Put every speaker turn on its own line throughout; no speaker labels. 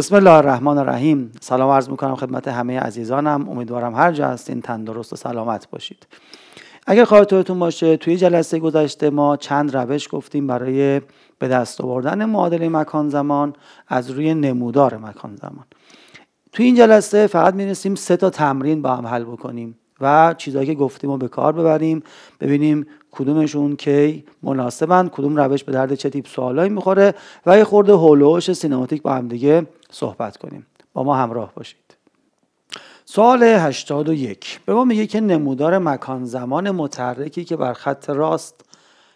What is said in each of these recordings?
بسم الله الرحمن الرحیم. سلام عرض می‌کنم خدمت همه عزیزانم. امیدوارم هر جا هستین تندرست و سلامت باشید. اگر خاطرتون باشه توی جلسه گذشته ما چند روش گفتیم برای به دست آوردن معادله مکان زمان از روی نمودار مکان زمان. توی این جلسه فقط می‌رسیم سه تا تمرین با هم حل بکنیم و چیزهایی که گفتیم رو به کار ببریم. ببینیم کدومشون کی مناسبن کدوم روش به درد چه تیپ سوالایی می‌خوره و یه خورده هولوش سینماتیک با هم دیگه صحبت کنیم. با ما همراه باشید. سوال 81 به ما میگه که نمودار مکان زمان متحرکی که بر خط راست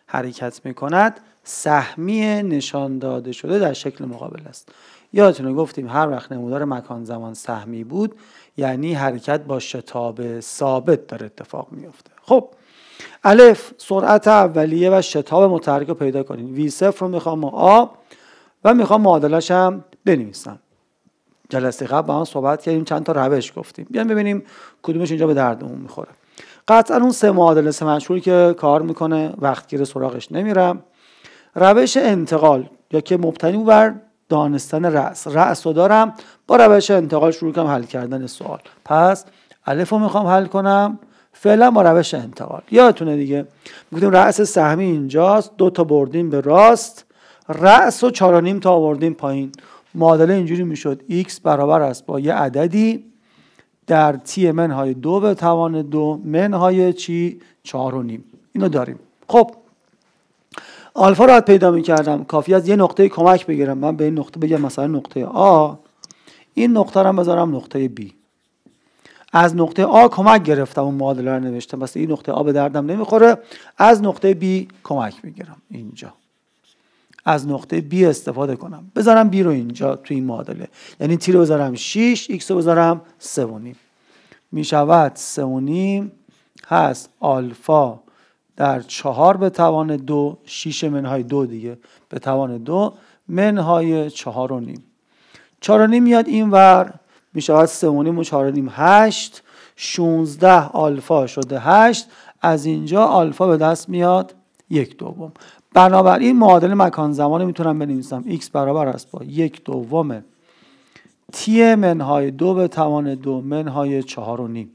حرکت می‌کند سهمی نشان داده شده در شکل مقابل است. یادتونه گفتیم هر وقت نمودار مکان زمان سهمی بود یعنی حرکت با شتاب ثابت داره اتفاق میفته خب الف سرعت اولیه و شتاب متحرک رو پیدا کنید وی صفر رو می‌خوام آ و می‌خوام معادلش هم بنویسم. جلسه قبل با هم صحبت کردیم چند تا روش گفتیم. بیایم ببینیم کدومش اینجا به دردمون می‌خوره. قطعا اون سه معادله سه مشهوری که کار می‌کنه وقت گیر سراغش نمیرم روش انتقال یا که مبتنی بر دانستن رأس. رأس رو دارم با روش انتقال شروع کنم حل کردن سوال. پس الف رو می‌خوام حل کنم فعلا با روش انتقال. یادتونه دیگه گفتیم رأس سهمی اینجاست دو تا بردیم به راست رأس و چارانیم تا آوردیم پایین. معادله اینجوری می‌شد. X برابر است با یه عددی در تی منهای دو به توان دو منهای چی؟ چهار و نیم. اینو داریم. خب. آلفا رو پیدا می‌کردم. کافی از یه نقطه کمک بگیرم. من به این نقطه بگم مثلا نقطه آ این نقطه رو بذارم نقطه B. از نقطه آ کمک گرفتم اون معادله رو نوشتم. مثلا این نقطه آ به دردم نمی‌خوره. از نقطه B کمک می‌گیرم. اینجا. از نقطه B استفاده کنم. بذارم B رو اینجا تو این معادله. یعنی رو بذارم 6 X رو بذارم 3 و نیم. می شود 3 و نیم هست آلفا در چهار به توان دو شیش منهای دو دیگه به توان دو منهای چهار و نیم. چهار و نیم میاد این ور. می شود سه و نیم و چهار و نیم هشت. شونزده آلفا شده هشت. از اینجا آلفا به دست میاد یک دوم. بنابراین معادل مکان زمان می‌تونم بنویسم. X برابر است با یک دوم تی منهای دو به توان دو منهای چهار و نیم.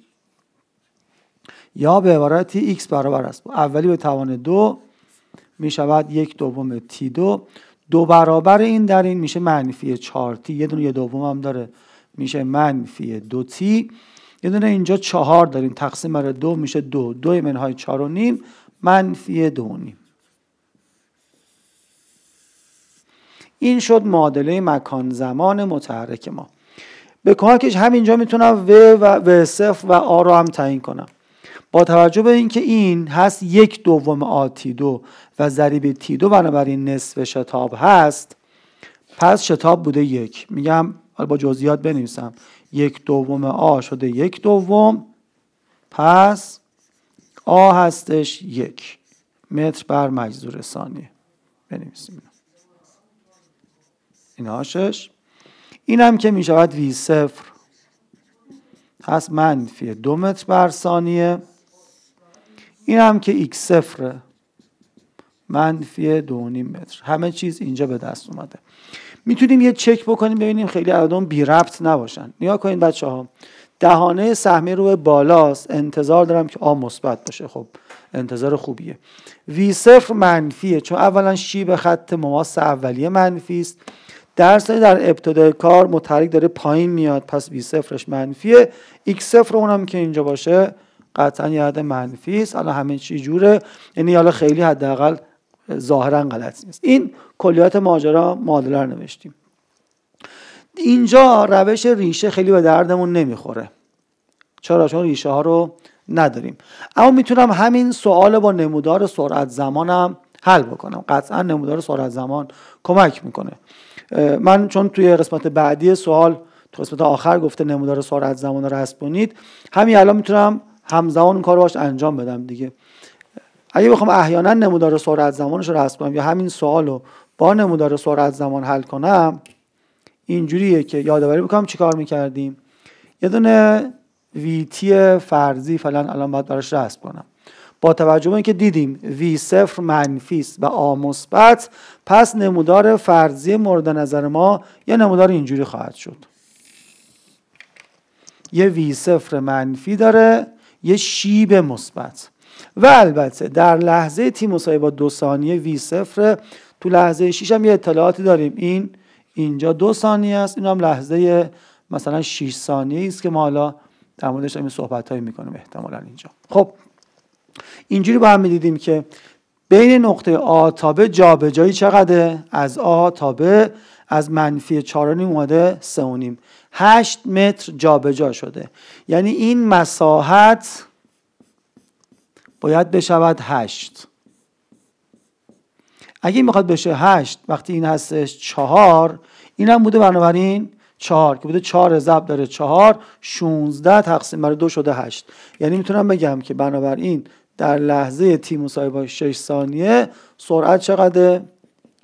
یا به عبارتی x برابر است اولی به توان دو می شود یک دوم تی دو. دو برابر این در این میشه منفی چهار تی یه دونه یه دوم هم داره. میشه منفی دو تی یه دونه اینجا چهار داریم. تقسیم بر دو میشه دو. دو منهای چهار و نیم. منفی دو و نیم. این شد معادله مکان زمان متحرک ما. به کمکش همینجا می‌تونم و و صفر و آ رو هم تعیین کنم. با توجه به اینکه این هست یک دوم آتی دو و ضریب تی دو بنابراین نصف شتاب هست پس شتاب بوده یک. میگم با جزئیات بنویسم. یک دوم آ شده یک دوم پس آ هستش یک. متر بر مجذور ثانیه. بنویسیم. این هاشش. این هم که می شود وی صفر. هست منفی دو متر بر ثانیه. این هم که x صفره. منفی دو نیم متر. همه چیز اینجا به دست اومده. می‌تونیم یه چک بکنیم ببینیم خیلی عددون بی ربط نباشن. نیا کنید بچه ها دهانه سهمی رو بالاست. انتظار دارم که آ مثبت باشه. خب انتظار خوبیه. وی صفر منفیه. چون اولا شیب خط مماس اولیه منفی است. درصدی در ابتدای کار متحرک داره پایین میاد پس وی صفرش منفیه. x صفر اونم که اینجا باشه قطعا یه عدد منفی است. الان همه چی جوره. یعنی حالا خیلی حداقل ظاهرا غلط نیست. این کلیات ماجرا معادله نوشتیم. اینجا روش ریشه خیلی به دردمون نمی‌خوره. چرا؟ چون ریشه ها رو نداریم. اما می‌تونم همین سوال با نمودار سرعت زمانم حل بکنم. قطعا نمودار سرعت زمان کمک می‌کنه. من چون توی قسمت بعدی سوال تو قسمت آخر گفته نمودار سرعت زمان رو رسم کنید همین الان می‌تونم همزمان اون کار باش انجام بدم دیگه. اگه بخوام احیانا نمودار سرعت زمانش رو رسم کنم یا همین سوال رو با نمودار سرعت زمان حل کنم اینجوریه که یادآوری بکنم چیکار می‌کردیم. یه دونه ویتی فرضی فلان الان باید براش رسم کنم با توجه به اینکه دیدیم وی صفر منفی است و آ مثبت پس نمودار فرضی مورد نظر ما یه نمودار اینجوری خواهد شد. یه وی صفر منفی داره یه شیب مثبت. و البته در لحظه تی مساوی با دو ثانیه وی صفر تو لحظه 6 هم یه اطلاعاتی داریم. این اینجا دو ثانیه است این هم لحظه مثلا 6 ثانیه است که ما حالا در موردش این صحبت هایی می‌کنیم احتمالا اینجا. خب اینجوری با هم می‌دیدیم که بین نقطه آ تا به جابجایی چقدره؟ از آ تا به از منفی 4.5 اومده 3.5 8 متر جابجا شده. یعنی این مساحت باید بشود 8 اگه می‌خواد بشه 8 وقتی این هستش 4 این هم بوده بنابراین 4 که بوده 4 ضرب داره 4 16 تقسیم بر 2 شده 8 یعنی می‌تونم بگم که بنابراین در لحظه تی مساوی با 6 ثانیه سرعت چقدر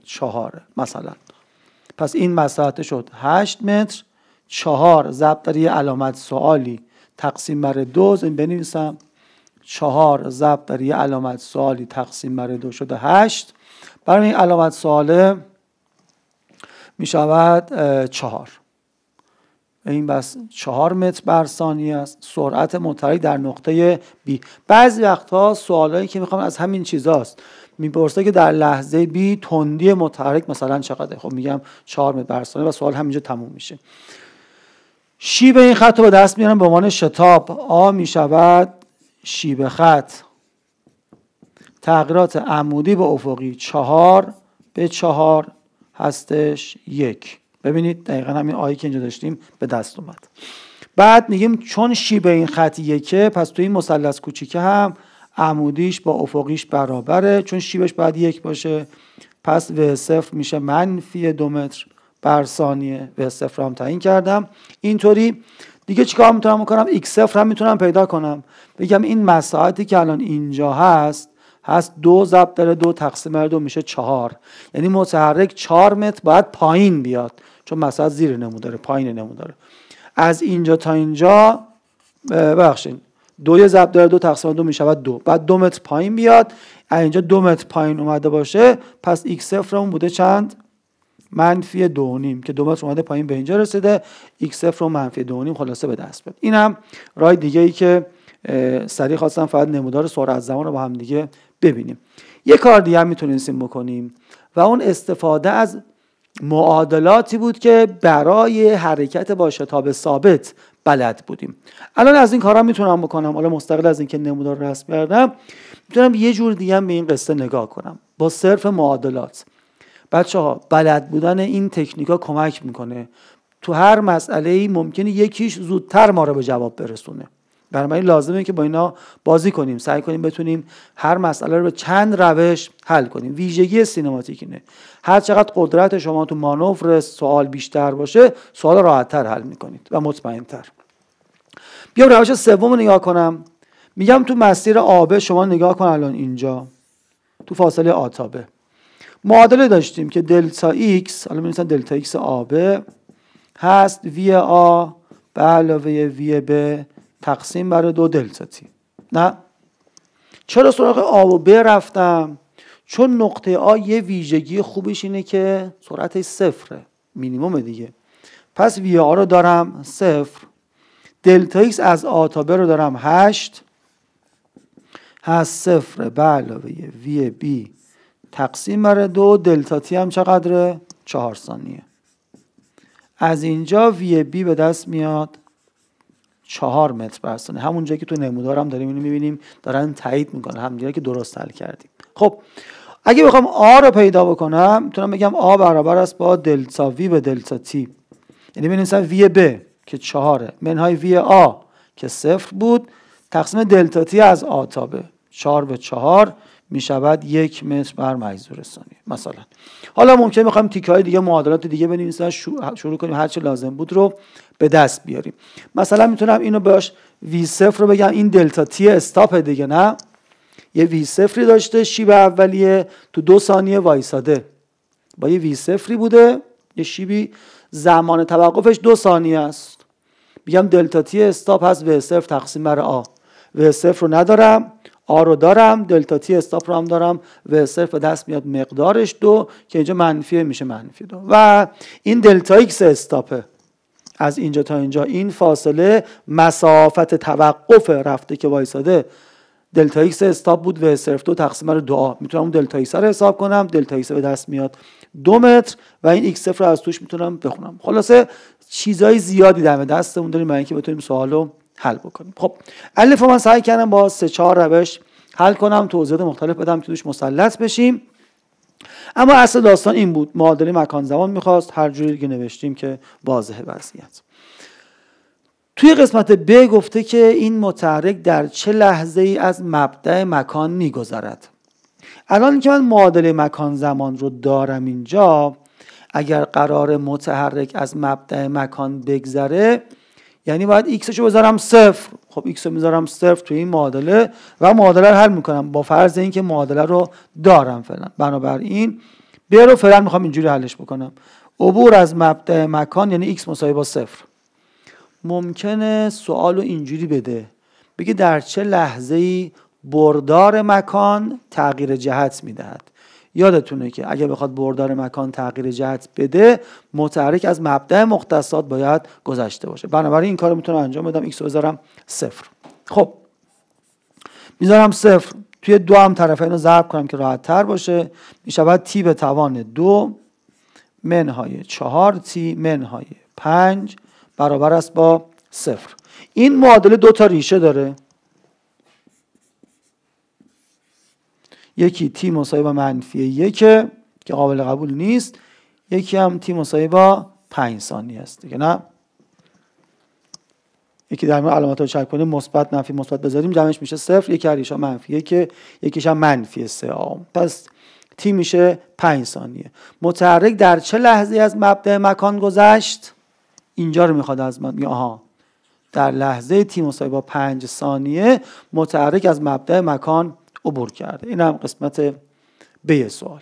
4 مثلا. پس این مساحت شد 8 متر. 4 ضرب در یه علامت سوالی. تقسیم بر 2 این بنویسم. 4 ضرب در یه علامت سوالی. تقسیم بر 2 شده 8 برای این علامت سواله می شود 4 این بس چهار متر بر ثانیه است. سرعت متحرک در نقطه B بعضی وقتها سوالایی که می‌خوام از همین چیزاست. می‌پرسه که در لحظه B تندی متحرک مثلا چقدره؟ خب میگم 4 متر بر ثانیه و سوال همینجا تموم میشه. شیب این خط رو به دست میارم به عنوان شتاب. آ می‌شود شیب خط. تغییرات عمودی به افقی چهار به چهار هستش یک. ببینید دقیقا همین آیی که اینجا داشتیم به دست اومد. بعد میگیم چون شیب این خط یکه پس تو این مثلث کوچیکه هم عمودیش با افقیش برابره. چون شیبش باید یک باشه پس و صفر میشه منفی دو متر بر ثانیه. و صفر هم تعیین کردم. اینطوری. دیگه چیکار می‌تونم بکنم؟ X صفر هم می‌تونم پیدا کنم. بگم این مساحتی که الان اینجا هست هست دو ضرب داره دو تقسیم دو میشه چهار. یعنی متحرک چهار متر باید پایین بیاد. چون مساحت زیر نموداره پایین نموداره از اینجا تا اینجا ببخشید. دو ضرب داره دو تقسیم دو می‌شود دو. بعد دو متر پایین بیاد. اینجا دو متر پایین اومده باشه. پس x صفر اون بوده چند؟ منفی دو نیم که دو متر اومده پایین به اینجا رسیده. x صفر رو منفی دو نیم خلاصه به دست بیاد. اینم راه دیگه ای که سریع خواستم فقط نمودار سرعت زمان رو با هم دیگه ببینیم. یه کار دیگه هم می‌تونستیم بکنیم و اون استفاده از معادلاتی بود که برای حرکت با شتاب ثابت بلد بودیم. الان از این کارا می‌تونم بکنم. حالا مستقل از اینکه نمودار رسم کردم می‌تونم یه جور دیگه به این قصه نگاه کنم. با صرف معادلات. بچه ها بلد بودن این تکنیکا کمک می‌کنه. تو هر مسئله ای ممکنه یکیش زودتر ما رو به جواب برسونه. بنابراین لازمه که با اینا بازی کنیم سعی کنیم بتونیم هر مسئله رو به چند روش حل کنیم. ویژگی سینماتیک اینه. هر چقدر قدرت شما تو مانور سوال بیشتر باشه سوال راحتتر حل می‌کنید و مطمئنتر. بیام روش سوم رو نگاه کنم. میگم تو مسیر آبه شما نگاه کن الان اینجا. تو فاصله آتابه. معادله داشتیم که دلتا ایکس حالا می‌نویسن دلتا ایکس آ ب هست وی آ به علاوه وی ب تقسیم بر دو دلتا تی نه. چرا سراغ آ و ب رفتم؟ چون نقطه آ یه ویژگی خوبش اینه که سرعتش صفره. مینیموم دیگه. پس وی آ رو دارم صفر. دلتا ایکس از آ تا ب رو دارم هشت. هست صفر به علاوه وی بی. تقسیم بر دو دلتا تی هم چقدره؟ چهار ثانیه. از اینجا وی بی به دست میاد. چهار متر بر همون جایی که تو نمودار هم داریم اینو می‌بینیم دارن تایید می‌کنن. همدیگه که درست حل کردیم. خب اگه بخوام آ رو پیدا بکنم می‌تونم بگم آ برابر است با دلتا وی به دلتا تی یعنی بنویسم وی ب که چهاره. منهای وی آ که صفر بود. تقسیم دلتا تی از آ تا به چهار به چهار. می شود یک متر بر مجذور ثانیه مثلا. حالا ممکن می‌خوایم تیک های دیگه معادلات دیگه بنویسیم شروع کنیم. هر چه لازم بود رو به دست بیاریم. مثلا می‌تونم اینو باش وی صفر رو بگم. این دلتا تی استاپ دیگه نه؟ یه وی صفری داشته شیب اولیه تو دو ثانیه وایساده. با یه وی صفری بوده. یه شیبی زمان توقفش دو ثانیه است. میگم دلتا تی stop هست وی صفر تقسیم بر آ وی صفر رو ندارم. آ رو دارم دلتا تی stop رو هم دارم وی صفر به دست میاد مقدارش دو که اینجا منفیه میشه منفی دو. و این دلتا ایکس stop ه. از اینجا تا اینجا این فاصله مسافت توقف رفته که وایساده. دلتا ایکس stop بود وی صفر دو تقسیم رو دو می‌تونم اون دلتا ایکس رو حساب کنم. دلتا ایکس به دست میاد دو متر و این ایکس صفر رو از توش می‌تونم بخونم. خلاصه چیزای زیادی دم دستمون داریم برای اینکه بتونیم سوالو حل بکنیم. خب الف من سعی کردم با سه چهار روش حل کنم. توضیحات مختلف بدم که توش مسلط بشیم. اما اصل داستان این بود. معادله مکان زمان می‌خواست. هر جوری که نوشتیم که واضح وضعیت. توی قسمت ب گفته که این متحرک در چه لحظه ای از مبدأ مکان میگذرد. الان که من معادله مکان زمان رو دارم اینجا اگر قرار متحرک از مبدأ مکان بگذره یعنی باید ایکسشو بذارم صفر. خب ایکس رو می‌ذارم صفر توی این معادله و معادله رو حل می‌کنم با فرض اینکه معادله رو دارم فعلا. بنابراین ب رو فعلا می‌خوام اینجوری حلش بکنم. عبور از مبدأ مکان یعنی ایکس مساوی با صفر. ممکنه سوال رو اینجوری بده. بگه در چه لحظه ای بردار مکان تغییر جهت می‌دهد. یادتونه که اگه بخواد بردار مکان تغییر جهت بده متحرک از مبدأ مختصات باید گذشته باشه. بنابراین این کار رو می‌تونم انجام بدم. ایکس بذارم صفر. خب. می‌ذارم صفر. توی دو هم طرف اینو ضرب کنم که راحت تر باشه. می‌شود تی به توان دو منهای چهار تی منهای پنج برابر است با صفر. این معادله دو تا ریشه داره. یکی تی مساوی با منفی یک که قابل قبول نیست یکی هم تی مساوی با پنج ثانیه است. دیگه نه؟ یکی در مورد علامت رو چک کنیم. مثبت منفی مثبت بذاریم. جمعش میشه صفر. یکی هر منفی که یکیش هم منفی سه آم پس تی میشه پنج ثانیه. متحرک در چه لحظه از مبدع مکان گذشت؟ اینجا رو می‌خواد از من آها. در لحظه تی مساوی با پنج ثانیه متحرک از مبدع مکان عبور کرده. این هم قسمت ب سوال.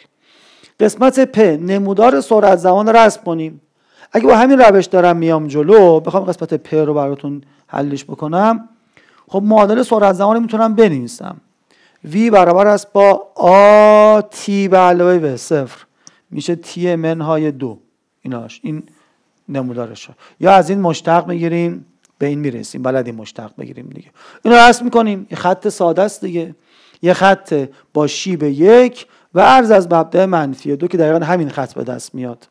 قسمت پ نمودار سرعت زمان رسم کنیم. اگه با همین روش دارم میام جلو بخوام قسمت پ رو براتون حلش بکنم. خب معادل سرعت زمان می‌تونم بنویسم. V برابر است با آ تی به علاوه به صفر. میشه تی منهای دو. ایناش. این نمودارش یا از این مشتق بگیریم به این می‌رسیم. بلدیم مشتق بگیریم دیگه. اینو رسم می‌کنیم یه خط ساده است دیگه. یه خط با شیب یک و عرض از مبدع منفی دو که دقیقا همین خط به دست میاد.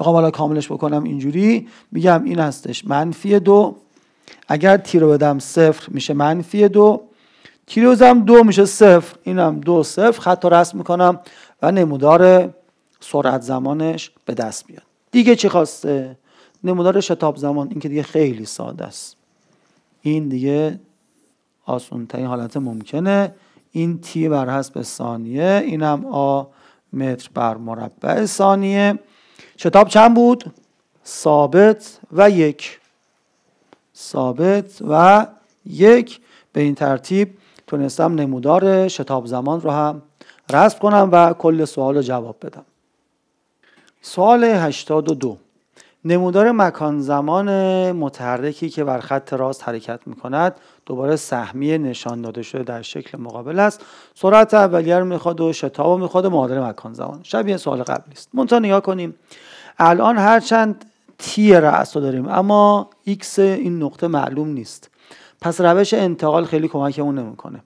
بخوام حالا کاملش بکنم اینجوری. میگم این هستش. منفی دو. اگر تی رو بدم صفر میشه منفی دو. بدم دو میشه صفر. اینم دو صفر. خط رو رسم می‌کنم و نمودار سرعت زمانش به دست میاد. دیگه چی خواسته؟ نمودار شتاب زمان. این که دیگه خیلی ساده است. این دیگه آسون ترین حالت ممکنه. این تی بر حسب ثانیه اینم آ متر بر مربع ثانیه. شتاب چند بود؟ ثابت و یک. ثابت و یک. به این ترتیب تونستم نمودار شتاب زمان رو هم رسم کنم و کل سوال رو جواب بدم. سوال 82 نمودار مکان زمان متحرکی که بر خط راست حرکت می کند دوباره سهمیه نشان داده شده در شکل مقابل است. سرعت اولیه رو می‌خواد و شتاب می‌خواد و معادل مکان زمان. شبیه سوال قبلی است منتها نگاه کنیم. الان هرچند تی رأس رو داریم اما x این نقطه معلوم نیست. پس روش انتقال خیلی کمکمون نمی‌کنه.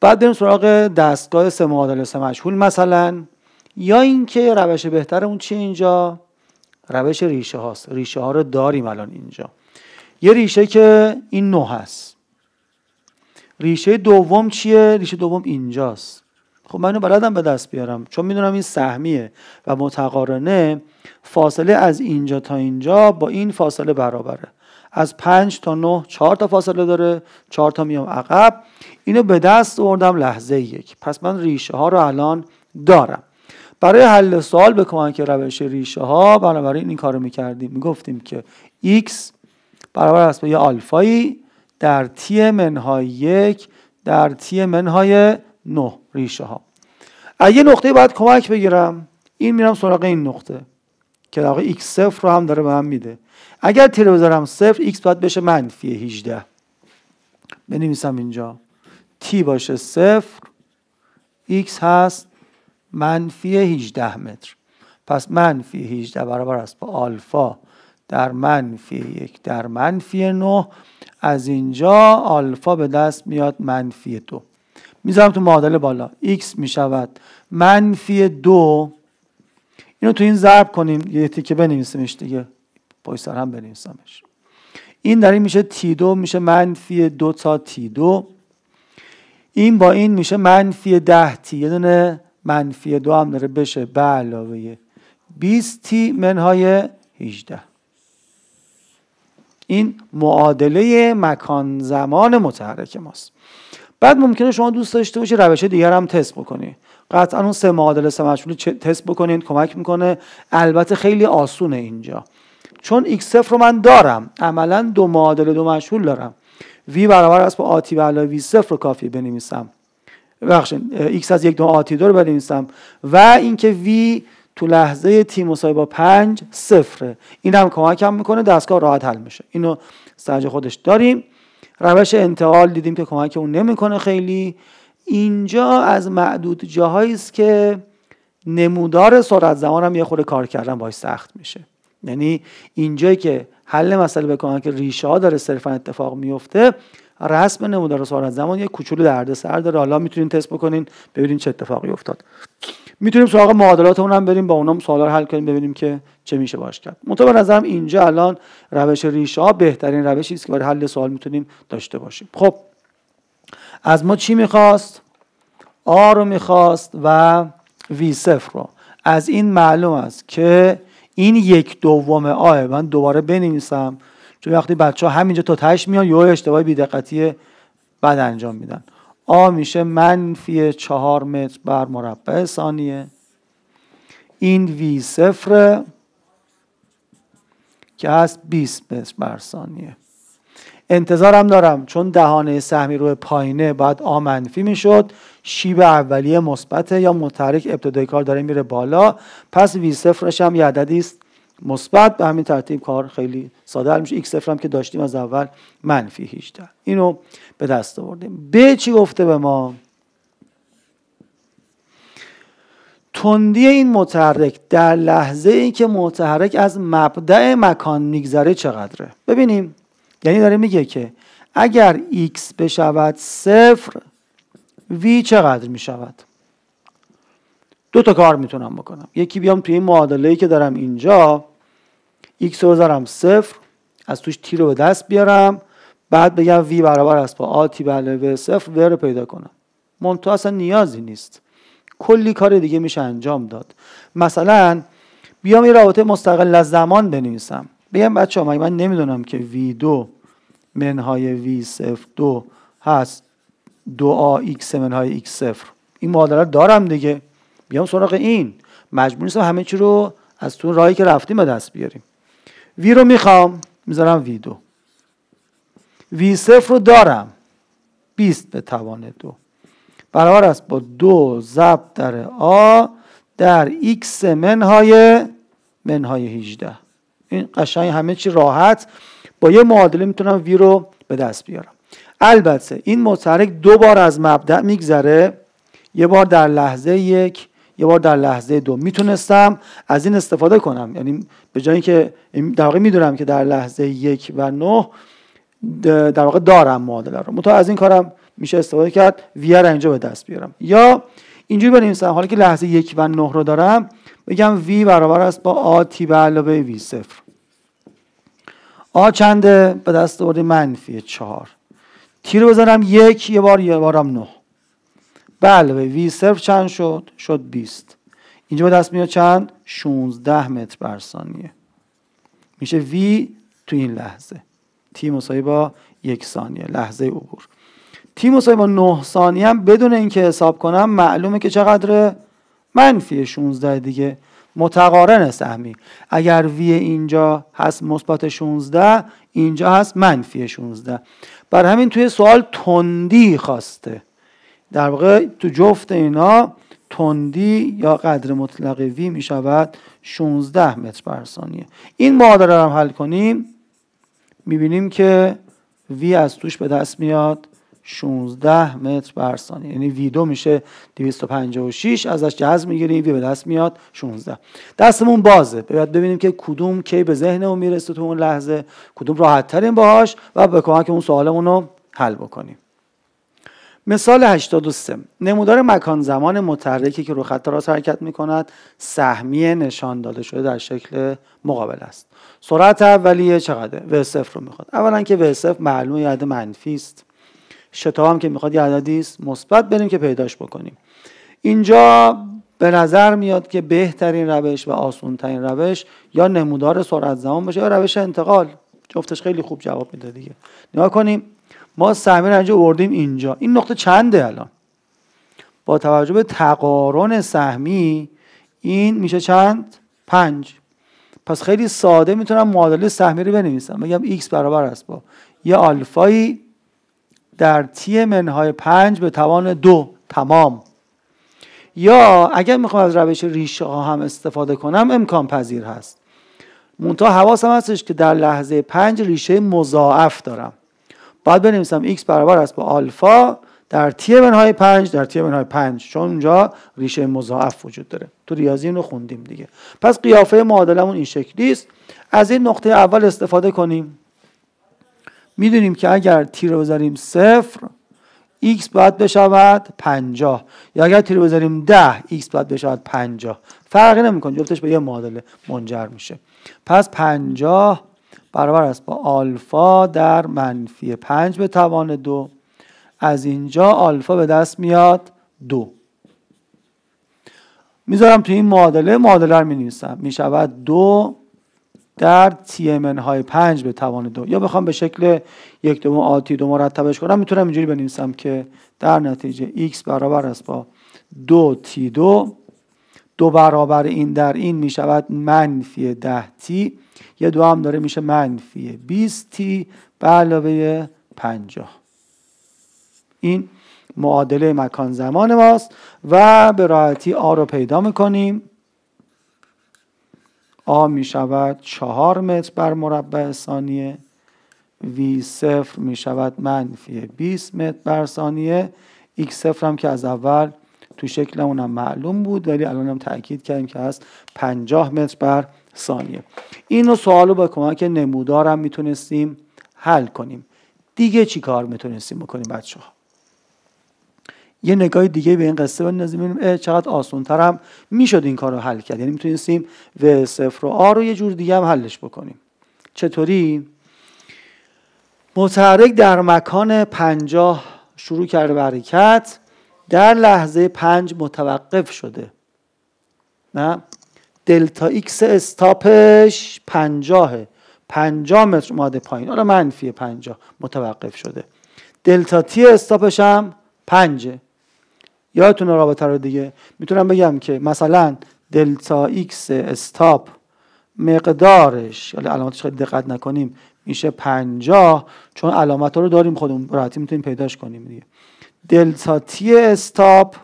بعد بریم سراغ دستگاه سه معادله سه مجهول مثلا. یا اینکه روش بهترمون چیه اینجا؟ روش ریشه هاست. ریشه ها رو داریم الان اینجا. یه ریشه که این نو هست. ریشه دوم چیه؟ ریشه دوم اینجاست. خب من اینو بلدم به دست بیارم. چون می‌دونم این سهمیه و متقارنه فاصله از اینجا تا اینجا با این فاصله برابره. از پنج تا نه چهار تا فاصله داره چهار تا میام عقب. اینو به دست آوردم لحظه یک. پس من ریشه ها رو الان دارم. برای حل سوال به کمک روش ریشه ها بنابراین این کار رو می‌کردیم. می‌گفتیم که x برابر است به یه آلفایی در تی منهای یک در تی منهای نه ریشه ها. یه نقطه باید کمک بگیرم این میرم سراغ این نقطه که در x صفر رو هم داره به من میده. اگر تی رو بذارم صفر x باید بشه منفی 18 بنویسم اینجا. T باشه صفر x هست منفی 18 متر. پس منفی 18 برابر است با آلفا. در منفی یک در منفی 9 از اینجا آلفا به دست میاد منفی دو. می‌ذارم تو معادله بالا. X می‌شود. منفی دو. اینو تو این ضرب کنیم یه تیکه بنویسیمش دیگه. پای سر هم بنویسمش این در این میشه تی دو میشه منفی دو تا تی دو. این با این میشه منفی ده تی یه دونه منفی دو هم داره بشه. به علاوه 20 تی منهای 18 این معادله مکان زمان متحرک ماست. بعد ممکنه شما دوست داشته باشی روش دیگر هم تست بکنی. قطعا اون سه معادله سه مجهولی تست بکنید کمک می‌کنه. البته خیلی آسونه اینجا. چون x صفر رو من دارم. عملا دو معادله دو مشهول دارم. v برابر است با آتی و علاوه v صفر رو کافی بنویسم. ببخشید x از یک دو آتی دو رو بنویسم. و اینکه v تو لحظه تی مساوی با 5 صفره. این هم کمک هم می‌کنه دستگاه راحت حل میشه اینو سرج خودش داریم. روش انتقال دیدیم که کمک اون نمی‌کنه خیلی. اینجا از معدود جاهایی است که نمودار سرعت زمان هم یه خورده کار کردن باش سخت میشه. یعنی اینجایی که حل مسئله بکنن که ریشه ها داره صرفا اتفاق میفته رسم نمودار سرعت زمان یه کوچولو درد سر داره. حالا می‌تونین تست بکنین ببینین چه اتفاقی افتاد. می‌تونیم سراغ معادلات هم بریم با اونام سوالا رو حل کنیم ببینیم که چه میشه باش کرد. منتها نظرم اینجا الان روش ریشه بهترین روشی است که برای حل سوال می‌تونیم داشته باشیم. خب از ما چی می‌خواست؟ آ رو می‌خواست و وی صفر رو. از این معلوم است که این یک دوم آه من دوباره بنویسم چون وقتی بچه ها همینجا تا تش میان یه اشتباه بیدقتی بعد انجام میدن. آ میشه منفی چهار متر بر مربع ثانیه. این وی صفر که هست 20 متر بر ثانیه. انتظارم دارم چون دهانه سهمی روی پایینه باید آ منفی می‌شد شیب اولیه مثبت یا متحرک ابتدای کار داره میره بالا. پس وی صفرش هم یه عددی است. مثبت به همین ترتیب کار خیلی ساده میشه. X صفر هم که داشتیم از اول منفی 18 اینو به دست آوردیم. ب چی گفته به ما؟ تندی این متحرک در لحظه ای که متحرک از مبدع مکان میگذره چقدره؟ ببینیم. یعنی داره میگه که اگر x بشود صفر v چقدر می‌شود؟ دو تا کار می‌تونم بکنم. یکی بیام توی این معادله ای که دارم اینجا x رو بذارم صفر از توش تی رو به دست بیارم بعد بگم v برابر است با آ تی به صفر و رو پیدا کنم. منتها اصلا نیازی نیست. کلی کار دیگه میشه انجام داد. مثلا بیام یه رابطه مستقل از زمان بنویسم. بگم بچه ها من نمی‌دونم که v2 منهای v صفر دو هست دو آ x منهای x صفر. این معادله دارم دیگه. بیام سراغ این. مجبور نیستم همه چی رو از تو راهی که رفتیم به دست بیاریم. وی رو می‌خوام می‌ذارم وی دو. وی صفر رو دارم. 20 به توان دو. برابر است با دو ضرب در آ در x منهای منهای 18 این قشنگ همه چی راحت. با یه معادله می‌تونم وی رو به دست بیارم. البته این متحرک دو بار از مبدع میگذره. یه بار در لحظه یک یه بار در لحظه دو می‌تونستم از این استفاده کنم. یعنی به جایی که در واقع می‌دونم که در لحظه یک و نه در واقع دارم معادله رو. متو از این کارم میشه استفاده کرد. وی رو اینجا به دست بیارم. یا اینجوری بنویسم حالا که لحظه یک و نه رو دارم بگم وی برابر است با آ تی به علاوه وی صفر. آ چنده؟ به دست آوردیم منفی چهار. تی رو بزنم یک یه بار یه بارم نه. بله وی صرف چند شد؟ شد 20 اینجا به دست میاد چند؟ 16 متر بر ثانیه. میشه وی تو این لحظه. تی مساوی با یک ثانیه. لحظه عبور. تی مساوی با 9 ثانیه هم بدون اینکه حساب کنم معلومه که چقدر منفی 16 دیگه. متقارن سهمی. اگر وی اینجا هست مثبت 16 اینجا هست منفی 16 بر همین توی سوال تندی خواسته. در واقع تو جفت اینا تندی یا قدر مطلق وی می شود 16 متر بر ثانیه. این معادله رو هم حل کنیم. می‌بینیم که وی از توش به دست میاد 16 متر بر ثانیه. یعنی وی دو میشه 256 ازش جذب می‌گیریم وی به دست میاد 16 دستمون بازه. باید ببینیم که کدوم کی به ذهنمون می‌رسه تو اون لحظه کدوم راحت ترین باهاش و به کمک اون سوالمون رو حل بکنیم. مثال 83 نمودار مکان زمان متحرکی که رو خط راست حرکت می کند سهمی نشان داده شده در شکل مقابل است. سرعت اولیه چقدره؟ و صفر رو می‌خواد. اولا که و صفر معلومه یه عدد منفی است. شتاب هم که می‌خواد یه عددی است. مثبت بریم که پیداش بکنیم. اینجا به نظر میاد که بهترین روش و آسونترین روش یا نمودار سرعت زمان باشه یا روش انتقال. جفتش خیلی خوب جواب میده دیگه. نگاه کنیم. ما سهمی رو اینجا وردیم اینجا. این نقطه چنده الان؟ با توجه به تقارن سهمی این میشه چند؟ پنج. پس خیلی ساده می‌تونم معادله سهمی رو بنویسم. بگم x برابر است با. یه آلفایی در تی منهای پنج به توان دو. تمام. یا اگر می‌خوام از روش ریشه ها هم استفاده کنم امکان پذیر هست. منتها حواسم هستش که در لحظه پنج ریشه مضاعف دارم. باید بنویسم x برابر است با آلفا در تی منهای پنج در تی منهای پنج. چون اونجا ریشه مضاعف وجود داره. تو ریاضی اینو خوندیم دیگه. پس قیافه معادلمون این شکلی است. از این نقطه اول استفاده کنیم. می‌دونیم که اگر تی رو بذاریم صفر x باید بشود 50 یا اگر تی رو بذاریم 10 x باید بشود 50 فرقی نمی‌کنه. جفتش به یه معادله منجر میشه. پس 50 برابر است. با آلفا در منفی 5 به توان دو. از اینجا آلفا به دست میاد دو. می‌ذارم تو این معادله معادله رو می نویسم می شود دو در من های 5 به توان دو. یا بخوام به شکل یک دوم آتی دو مرتبش کنم می‌تونم اینجوری بنویسم که در نتیجه x برابر است با دو تی دو. دو برابر این در این می شود منفی ده تی یه دو هم داره میشه منفی 20 تی به علاوه 50 این معادله مکان زمان ماست و به راحتی آ رو پیدا می‌کنیم. آ می شود 4 متر بر مربع ثانیه. وی صفر می شود منفی 20 متر بر ثانیه. x صفر هم که از اول تو شکل اونم معلوم بود ولی الان هم تاکید کردیم که هست 50 متر بر ثانیه. اینو سوالو با کمک نمودارم می‌تونستیم حل کنیم. دیگه چی کار می‌تونستیم بکنیم بچه ها یه نگاه دیگه به این قصه بندازیم ببینیم چقدر آسان‌تر هم می‌شد این کار حل کرد. یعنی می‌تونستیم و صفر و آ رو یه جور دیگه هم حلش بکنیم. چطوری؟ متحرک در مکان پنجاه شروع کرده به حرکت. در لحظه پنج متوقف شده. نه. دلتا ایکس stop ش پنجاهه. پنجاه متر اومده پایین. حالا منفی پنجاه متوقف شده. دلتا تی stop ش هم پنجه. یادتون رابطه رو دیگه؟ می‌تونم بگم که مثلا دلتا ایکس stop مقدارش حالا علامتش خیلی دقت نکنیم میشه پنجاه چون علامت رو داریم خودمون راحتی می‌تونیم پیداش کنیم دیگه. دلتا تی stop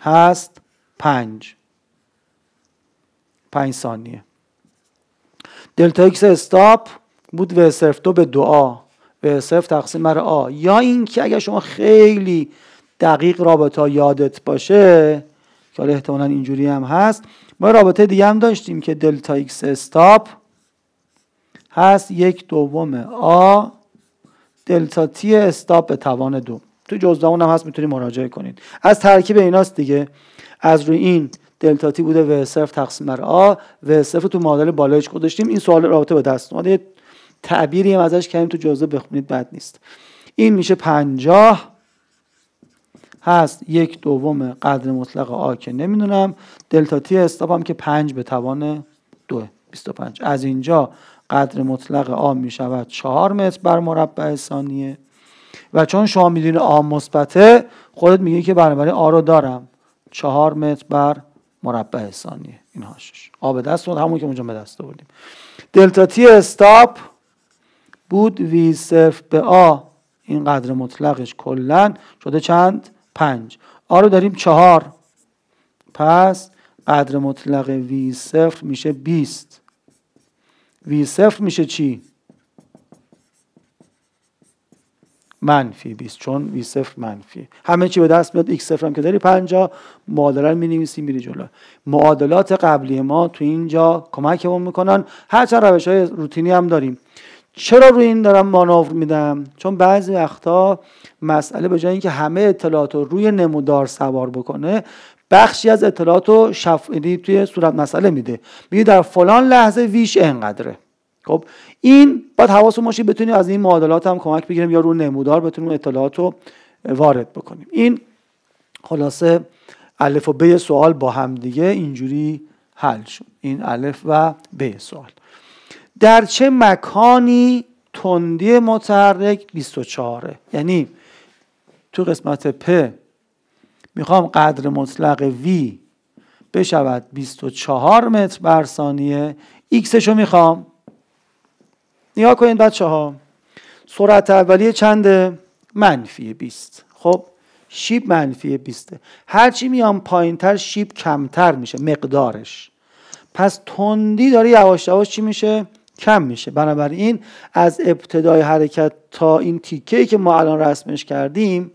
هست پنج. پنج ثانیه. دلتا ایکس stop بود وی صفر دو به دو آ وی صفر تقسیم بر آ. یا اینکه اگر شما خیلی دقیق رابطه یادت باشه که حالا احتمالا اینجوری هم هست ما رابطه دیگه هم داشتیم که دلتا ایکس stop هست. یک دوم آ. دلتا تی استاپ به توان دو. تو جزدامون هم هست می‌تونید مراجعه کنید از ترکیب ایناست دیگه. از روی این دلتا تی بوده و صرف تقسیم بر آ و صرف تو معادله بالایش گذاشتیم. این سوال رابطه به دست اومده. تعبیری هم ازش کردیم تو جزء بخونید بد نیست. این میشه پنجاه. هست. یک دوم قدر مطلق آ که نمی‌دونم. دلتا تی استاپ هم که پنج به توان دو. 25 از اینجا قدر مطلق آ می شود 4 متر بر مربع ثانیه. و چون شما می‌دونی آ مثبته خودت میگی که بنابراین آ رو دارم. 4 متر بر مربع ثانیه. این هاشش آ به دست همون که اونجا به دست آوردیم. دلتا تی استاپ بود وی صرف به آ. این قدر مطلقش کلا شده چند؟ پنج. آ رو داریم چهار. پس قدر مطلق وی صفر میشه 20 وی صفر میشه چی؟ منفی 20 چون وی صفر منفی. همه چی به دست میاد x صفر هم که داری 50 معادله رو می‌نویسی میری جلو. معادلات قبلی ما تو اینجا کمکمون می‌کنن. هرچند روش های روتینی هم داریم. چرا روی این دارم مانور میدم؟ چون بعضی وقتا مسئله به جای اینکه همه اطلاعات رو روی نمودار سوار بکنه بخشی از اطلاعات رو شف... یعنی توی صورت مسئله میده. میگه در فلان لحظه ویش انقدره. خب این باید حواسمون باشه بتونیم از این معادلات هم کمک بگیریم یا رو نمودار بتونیم اطلاعات رو وارد بکنیم. این خلاصه الف و ب سوال با هم دیگه اینجوری حل شد. این الف و ب سوال. در چه مکانی تندی متحرک 24 یعنی تو قسمت پ می‌خوام قدر مطلق V بشود 24 متر بر ثانیه. رو می‌خوام. نگاه کنید بچه ها سرعت اولیه چنده منفی 20 خب شیب منفی 20 هرچی میام پایین تر شیب کمتر میشه مقدارش. پس تندی داره یواش یواش چی میشه؟ کم میشه. بنابراین از ابتدای حرکت تا این تیکه که ما الان رسمش کردیم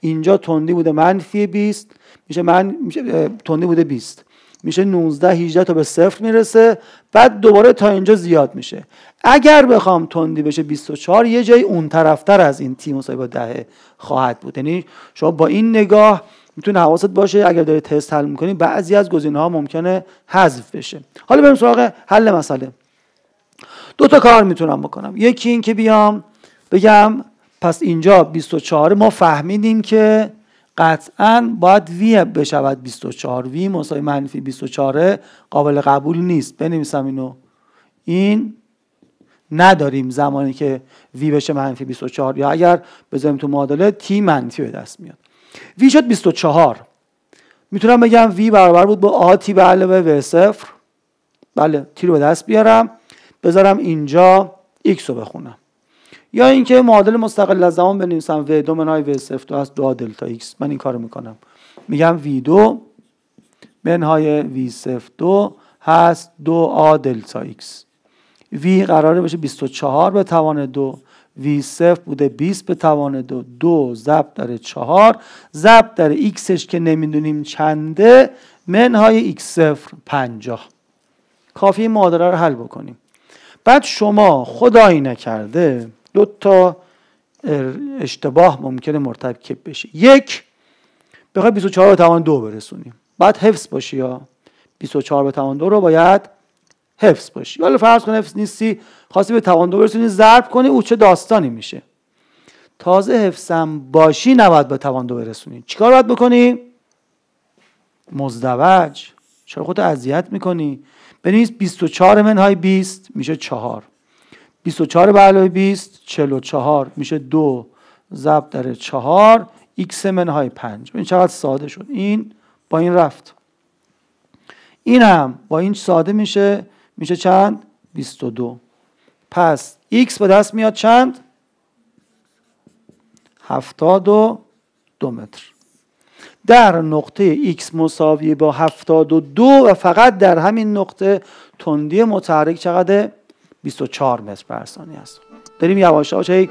اینجا تندی بوده منفی 20 میشه من میشه تندی بوده 20 میشه 19 18 تا به صفر می‌رسه. بعد دوباره تا اینجا زیاد میشه. اگر بخوام تندی بشه 24 یه جایی اون طرفتر از این تی مساوی با ده خواهد بود. یعنی شما با این نگاه می‌تونه حواست باشه اگر داری تست حل می‌کنی بعضی از گزینه ها ممکنه حذف بشه. حالا بریم سراغ حل مسئله. دو تا کار می‌تونم بکنم. یکی این که بیام بگم پس اینجا 24 ما فهمیدیم که قطعا باید وی بشود 24 وی مساوی منفی 24 قابل قبول نیست. بنویسم اینو. این نداریم زمانی که وی بشه منفی 24 یا اگر بذاریم تو معادله تی منفی به دست میاد. وی شد 24 می‌تونم بگم وی برابر بود با آ تی به علاوه و صفر. بله تی رو به دست بیارم. بذارم اینجا x رو بخونم. یا اینکه معادل مستقل از زمان بنویسم. و دو منهای و صفر دو از دو دلتا x. من این کارو می‌کنم. میگم v دو منهای v صفر دو هست دو آ دلتا x. V قراره باشه 24 به توان دو. V صفر بوده 20 به توان دو. دو ضرب در چهار. ضرب در xش که نمی‌دونیم چنده. منهای x صفر پنجاه. کافی معادله رو حل بکنیم. بعد شما خدایی نکرده دو تا اشتباه ممکنه مرتکب بشه. یک بخوای 24 به توان دو برسونیم بعد حفظ باشی یا 24 به توان دو رو باید حفظ باشی. ولی فرض کن حفظ نیستی خواستی به توان دو برسونی ضرب کنی او چه داستانی میشه. تازه حفظم باشی نباید به توان دو برسونی. چیکار باید بکنی؟ مزدوج. چرا خودت اذیت می‌کنی؟ بنویس 24 منهای 20 میشه 4 24 به علاوه 20 44 میشه 2 ضرب در 4 x منهای 5 این چقدر ساده شد. این با این رفت. این هم با این ساده میشه میشه چند؟ 22 پس x به دست میاد چند؟ 72 متر. در نقطه x مساوی با 72 و فقط در همین نقطه تندی متحرک چقدر 24 متر بر ثانیه است. داریم یواش یواش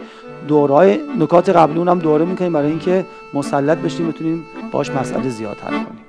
دورهای نکات قبلی اونم دوره می‌کنیم برای اینکه مسلط بشیم بتونیم باش مسئله زیاد حل کنیم.